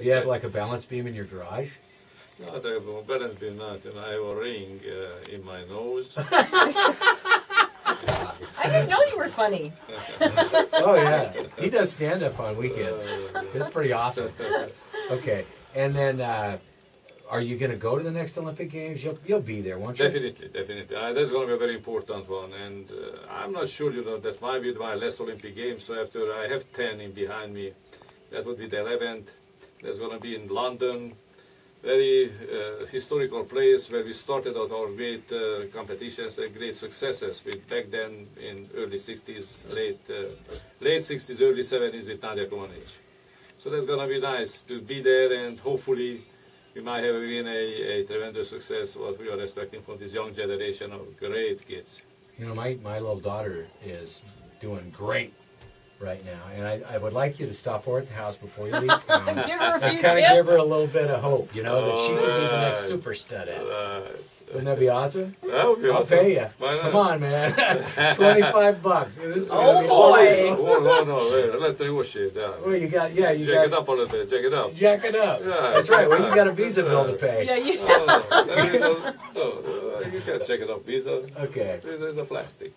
Do you have like a balance beam in your garage? No, I have a balance beam not, and I have a ring uh, in my nose. I didn't know you were funny. Oh yeah, he does stand up on weekends. Uh, It's pretty awesome. Okay, and then uh, are you going to go to the next Olympic Games? You'll you'll be there, won't you? Definitely, definitely. Uh, that's going to be a very important one, and uh, I'm not sure, you know, that might be my last Olympic Games. So after I have 10 in behind me, that would be the 11th. That's going to be in London, very uh, historical place where we started out our great uh, competitions and great successes with back then in early 60s, late uh, late 60s, early 70s with Nadia Comaneci. So that's going to be nice to be there and hopefully we might have again a, a tremendous success what we are expecting from this young generation of great kids. You know, my, my little daughter is doing great right now, and I, I would like you to stop over at the house before you leave town. Give her a and few kind of tips. give her a little bit of hope, you know, that she could be the next Alright. super stud at. it. Uh, Wouldn't that be awesome? that would be I'll awesome. pay you. Why not? Come on, man. Twenty-five bucks. This is Oh, gonna be boy. awesome. Oh, no, no, wait, let's negotiate that. Well, you got yeah, you Jack it got up a little bit, jack it up. jack it up. Yeah. That's right. Well, you got a visa bill to pay. Yeah, you. Oh, no, no, no, no, you can't check it up, Visa. Okay. There's a plastic.